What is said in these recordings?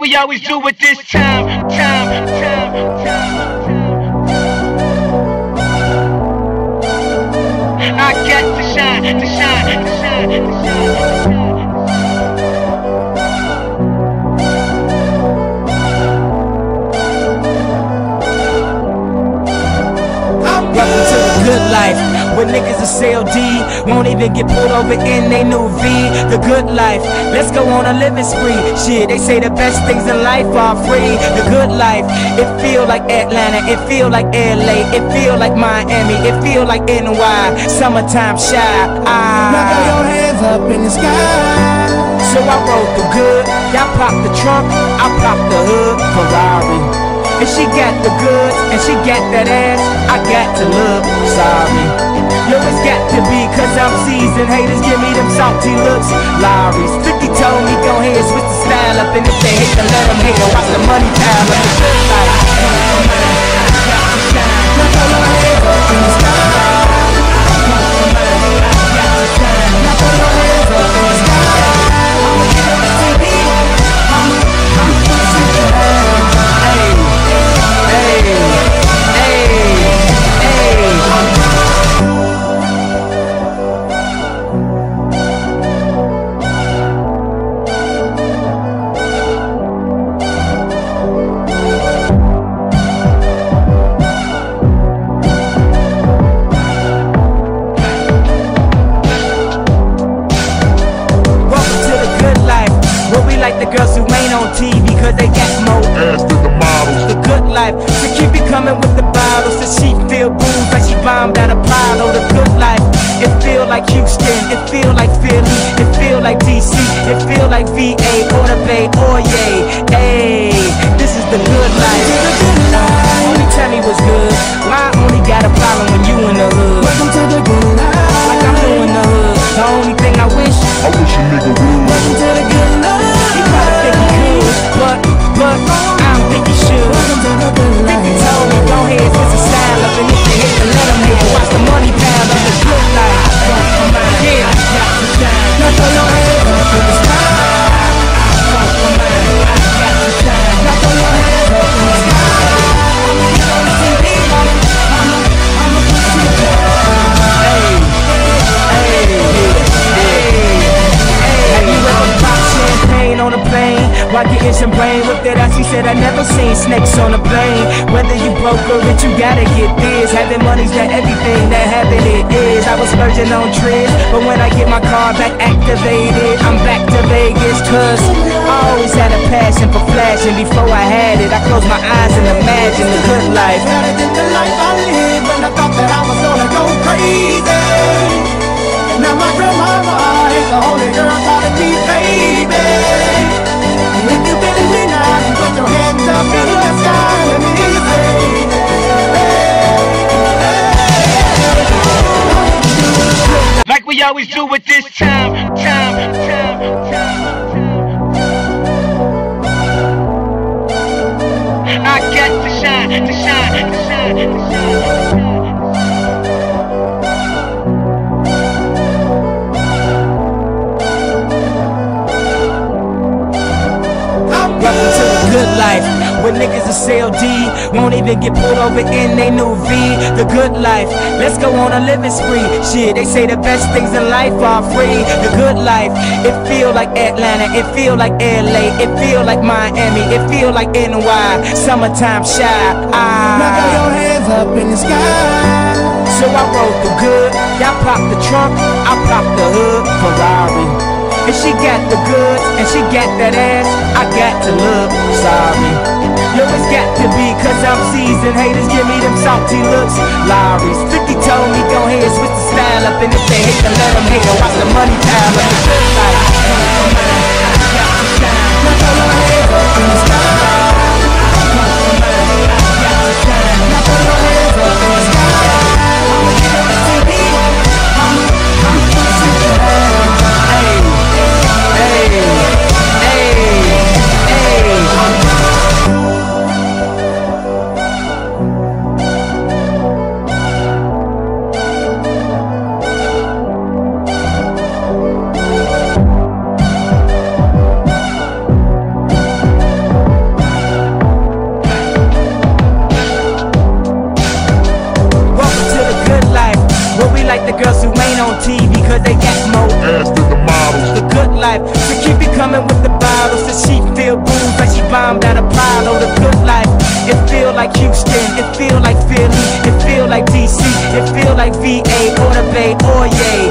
we always do at this time, time, time, time. I got to shine, to shine, to shine, to shine. Where niggas are CLD, won't even get pulled over in they new V. The good life, let's go on a living spree. Shit, they say the best things in life are free. The good life, it feel like Atlanta, it feel like LA, it feel like Miami, it feel like NY. Summertime Chi. Now throw your Ah. hands up in the sky. So I rode the good, y'all pop the trunk, I pop the hood, Ferrari. And she got the goods, and she got that ass, I got to look sorry. Yo, it's got to be, cause I'm seasoned, haters give me them salty looks, Lawry's. 50 told me, go ahead, switch the style up, and if they hate, then let them hate, watch the money pile up. The girls who ain't on TV cause they got more ass than the models. The good life, so keep it coming with the bottles. The she feel booze like she bombed out a Apollo. Oh, the good life, it feel like Houston, it feel like Philly, it feel like DC, it feel like VA brain whipped it? She said I never seen snakes on a plane. Whether you broke or rich, you gotta get this. Having money's not everything that having it is. I was splurging on trips, but when I get my car back activated, I'm back to Vegas. Cause I always had a passion for flashing. Before I had it, I closed my always do at this time, time, time, time. I got to shine, to shine, to shine, to shine. Niggas are CLD, won't even get pulled over in they new V. The good life, let's go on a living spree. Shit, they say the best things in life are free. The good life, it feel like Atlanta, it feel like LA, it feel like Miami, it feel like NY. Summertime Chi. Now throw Ah. your hands up in the sky. So I rode the good, y'all pop the trunk, I pop the hood, Ferrari. And she got the goods, and she got that ass, I got to look sorry. Yo, it's got to be, cause I'm seasoned, haters give me them salty looks, Lawry's. 50 told me, go ahead, switch the style up, and if they hate, then let them hate, booze like she bombed out a pile. Oh, the good life. It feel like Houston. It feel like Philly. It feel like DC. It feel like VA or the Bay oh or yay.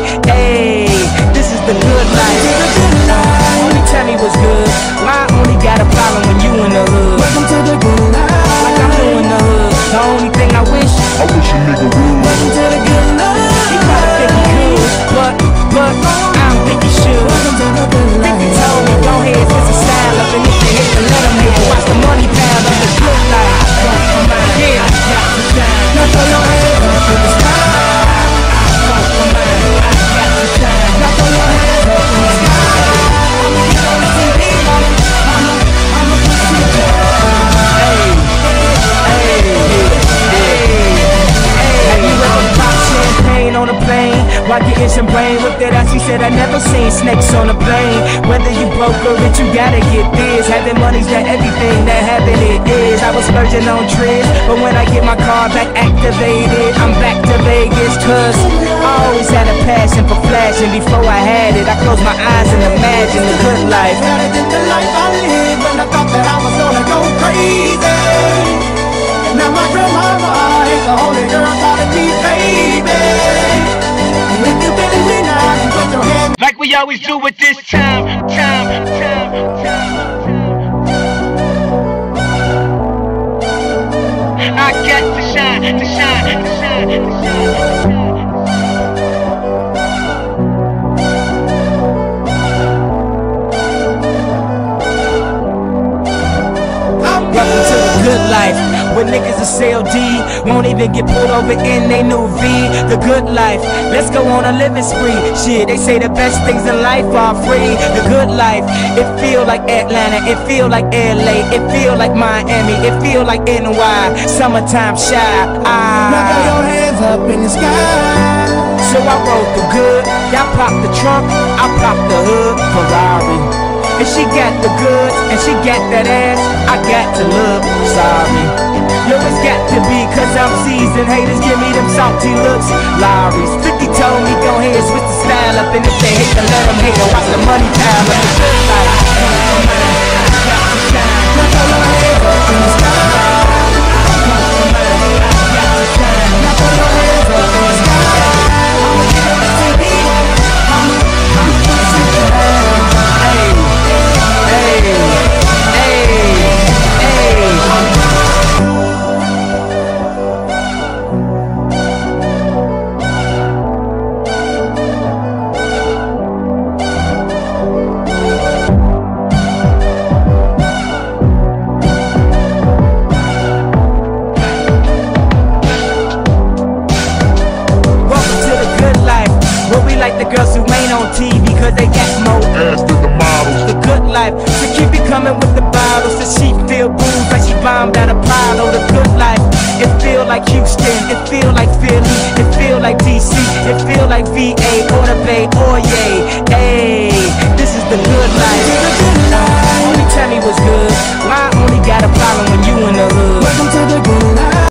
Brain? Looked at us, he said, I never seen snakes on a plane. Whether you broke or rich, you gotta get this. Having money's not everything that having it is. I was splurging on trips, but when I get my car back activated, I'm back to Vegas. Cause I always had a passion for flashing. Before I had it, I closed my eyes and imagined the good life. Better than the life I lived when I thought that I was gonna go crazy. Now my grandmama ain't the only girl calling me baby. Always do at this time, time, time, time. I got to shine, to shine, to shine, to shine. Niggas are CLD won't even get pulled over in they new V. The good life. Let's go on a living spree. Shit, they say the best things in life are free. The good life. It feel like Atlanta. It feel like LA. It feel like Miami. It feel like NY. Summertime Chi. Now throw Ah. your hands up in the sky. So I rode the good. Y'all pop the trunk. I pop the hood. Ferrari. And she got the goods, and she got that ass. I got to look sorry. Yo, it's got to be, cause I'm seasoned. Haters give me them salty looks. Lawry's 50 told me, go ahead, switch the style up. And if they hate, then let them hate. Watch the money pile up.